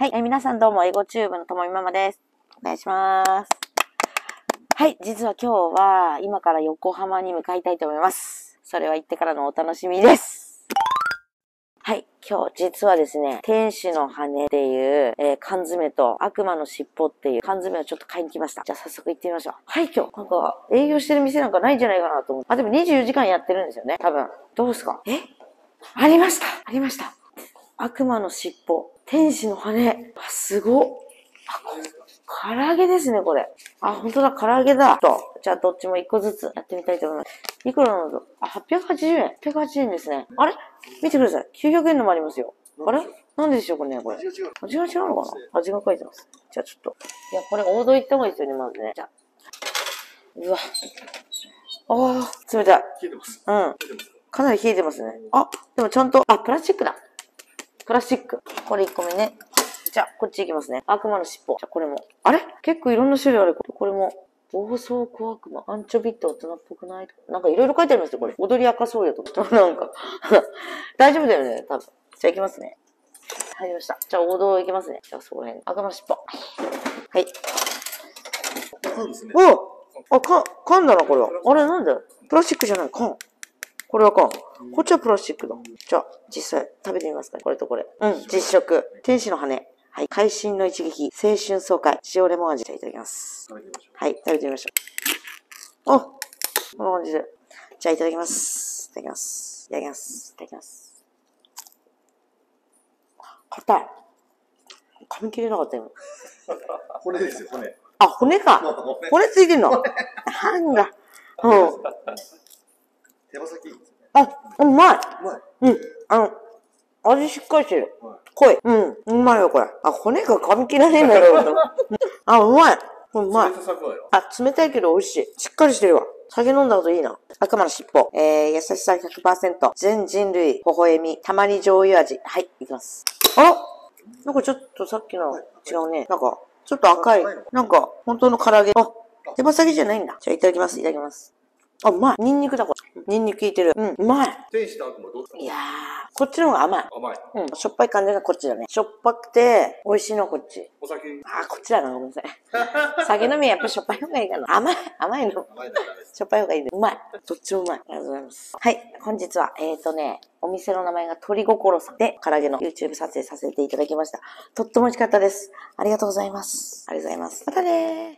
はい、えー皆さんどうも、英語チューブのともみママです。お願いします。はい、実は今日は、今から横浜に向かいたいと思います。それは行ってからのお楽しみです。はい、今日実はですね、天使の羽っていう、えー缶詰と悪魔の尻尾っていう缶詰をちょっと買いに来ました。じゃあ早速行ってみましょう。はい、今日、なんか営業してる店なんかないんじゃないかなと思って。あ、でも24時間やってるんですよね、多分。どうですか？え？ありましたありました悪魔の尻尾、天使の羽。あ、すごっ。あ、これ、唐揚げですね、これ。あ、本当だ、唐揚げだ。と。じゃあ、どっちも一個ずつやってみたいと思います。いくらなのだあ、880円。880円ですね。あれ？見てください。900円のもありますよ。あれ？なんででしょうかね、これ。味が違う。のかな？味が書いてます。じゃあちょっと。いや、これ王道行った方がいいですよね、まずね。じゃあ。うわ。ああ、冷たい。冷えてます。うん。かなり冷えてますね。あ、でもちゃんと、あ、プラスチックだ。プラスチック。これ1個目ね。じゃあ、こっち行きますね。悪魔の尻尾。じゃあ、これも。あれ？結構いろんな種類ある。これも。暴走小悪魔。アンチョビって大人っぽくない？なんかいろいろ書いてありますよ、これ。踊り明かそうよとか。なんか。大丈夫だよね、多分。じゃあ行きますね。入りました。じゃあ王道行きますね。じゃあそこら辺。悪魔の尻尾。はい。そうですね。おあ、か、缶だな、これは。あれ、なんだプラスチックじゃない、缶。これは缶。こっちはプラスチックだ。じゃあ、実際食べてみますか、これとこれ。うん、実食。天使の羽。はい。会心の一撃。青春爽快。塩レモン味でいただきます。はい、食べてみましょう。あこんな感じで。じゃあ、いただきます。いただきます。いただきます。いただきます。硬い。噛み切れなかった、今。う。骨ですよ、骨。あ、骨か。骨骨ついてんのなんだ。うん。手羽先。うあ、うまい。まい。うん。あの、味しっかりしてる。は濃い。うん。うまいよ、これ。あ、骨が噛み切らねえ んだろうと。あ、うまい。うまい冷。たさ具合は。あ、冷たいけど美味しい。しっかりしてるわ。酒飲んだ後いいな。悪魔の尻尾。えー、優しさ100%。全人類、微笑み、たまに醤油味。はい、いきます。あらなんかちょっとさっきの違うね。なんか、ちょっと赤い。なんか、本当の唐揚げ。あ、手羽先じゃないんだ。じゃあいただきます。いただきます。あ、うまい。ニンニクだ、これ。ニンニク効いてる。うん、うまい。天使と悪魔どいやー、こっちの方が甘い。甘い。うん、しょっぱい感じがこっちだね。しょっぱくて、美味しいのはこっち。お酒。あー、こっちだな、ごめんなさい。酒飲みはやっぱしょっぱい方がいいかな。甘い、甘いの。甘いの。しょっぱい方がいいね。うまい。どっちもうまい。ありがとうございます。はい。本日は、えーとね、お店の名前が鳥心さんで、唐揚げの YouTube 撮影させていただきました。とっても美味しかったです。ありがとうございます。ありがとうございます。またねー。